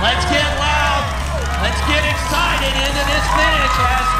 Let's get loud. Let's get excited into this finish, Aston.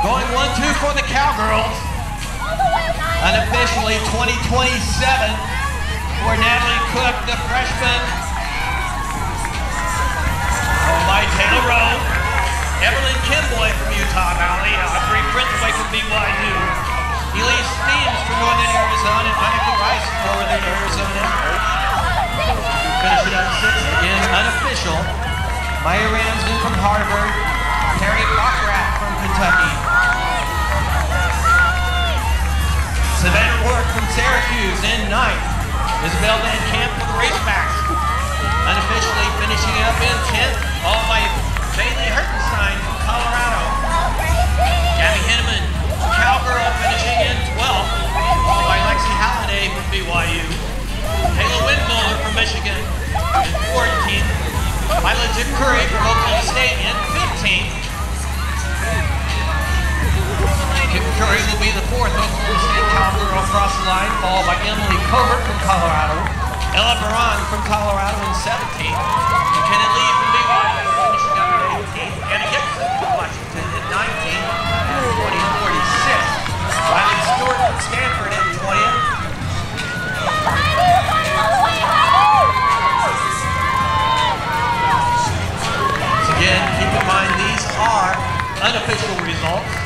Going one, two for the Cowgirls. Unofficially 2027 for Natalie Cook, the freshman. Oh, by Taylor Roe. Evelyn Kemboi from Utah Valley. Uh, Audrey Brithwaite from BYU. Elise Stearns from Northern Arizona. And Monica Rice from Northern Arizona. Finishing up sixth in unofficial. Maia Ramsden from Harvard. Terry Baccarat from Kentucky. Savannah Work from Syracuse in ninth. Isabel Van Camp for the Razorbacks. Unofficially finishing up in 10th, all by Bailey Hertenstein from Colorado. Gabby Hentemann, Cowgirl, finishing in 12th, all by Lexi Halladay from BYU. Kayla Windmuller from Michigan in 14th. Mila Jim Curry from Oklahoma State in 15th. Kim Curry will be the fourth Oklahoma State Cowgirl across the line, followed by Emily Covert from Colorado, Ella Baran from Colorado in 17th, unofficial results.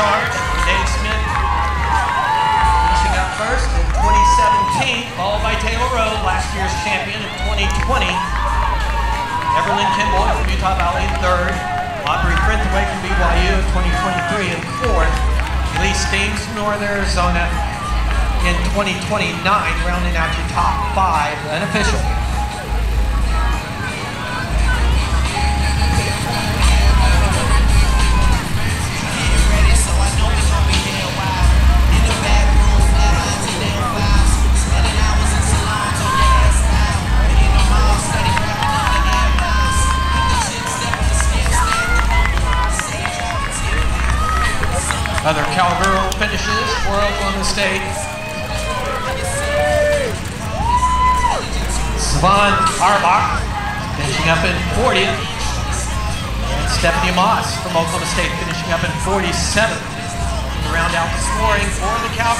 Charge. Dave Smith finishing up first in 2017, followed by Taylor Roe, last year's champion in 2020. Everlyn Kemboi from Utah Valley in third. Audrey Brithwaite from BYU in 2023 in fourth. Elise Stearns from Northern Arizona in 2029, rounding out your top five unofficial. Other Cowgirl finishes for Oklahoma State. Savon Arbach finishing up in 40th. And Stephanie Moss from Oklahoma State finishing up in 47th. To round out the scoring for the Cowgirls.